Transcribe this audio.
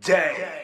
day.